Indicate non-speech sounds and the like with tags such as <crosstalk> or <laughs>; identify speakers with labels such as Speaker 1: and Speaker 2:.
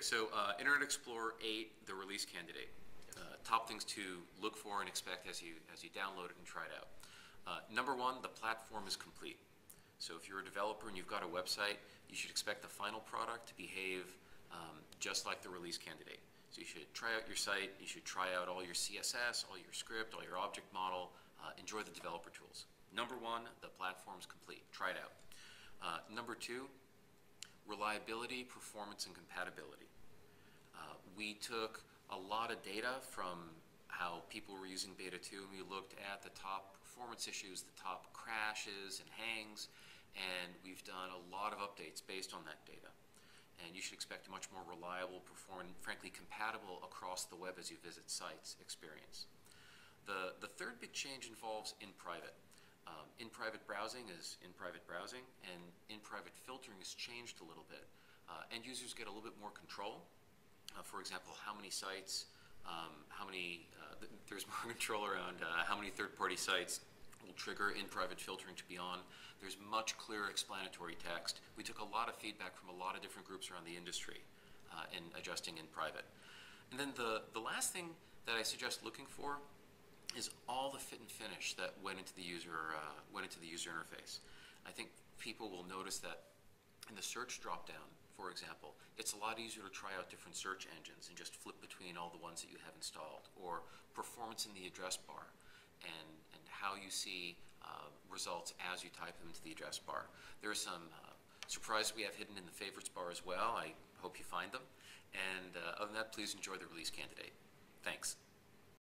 Speaker 1: So uh, Internet Explorer 8, the release candidate. Uh, top things to look for and expect as you as you download it and try it out. Uh, number one, the platform is complete. So if you're a developer and you've got a website, you should expect the final product to behave um, just like the release candidate. So you should try out your site, you should try out all your CSS, all your script, all your object model, uh, enjoy the developer tools. Number one, the platform's complete. Try it out. Uh, number two, reliability, performance, and compatibility. Uh, we took a lot of data from how people were using Beta 2, and we looked at the top performance issues, the top crashes and hangs, and we've done a lot of updates based on that data. And you should expect a much more reliable, perform, frankly, compatible across the web as you visit sites experience. The, the third big change involves in private. Um, InPrivate browsing is InPrivate browsing, and InPrivate filtering has changed a little bit. Uh, end users get a little bit more control. Uh, for example, how many sites, um, how many, uh, th <laughs> there's more control around uh, how many third party sites will trigger InPrivate filtering to be on. There's much clearer explanatory text. We took a lot of feedback from a lot of different groups around the industry uh, in adjusting InPrivate. And then the, the last thing that I suggest looking for is all the fit and finish that went into the user uh, went into the user interface. I think people will notice that in the search dropdown, for example, it's a lot easier to try out different search engines and just flip between all the ones that you have installed, or performance in the address bar, and and how you see uh, results as you type them into the address bar. There are some uh, surprises we have hidden in the favorites bar as well. I hope you find them. And uh, other than that, please enjoy the release candidate. Thanks.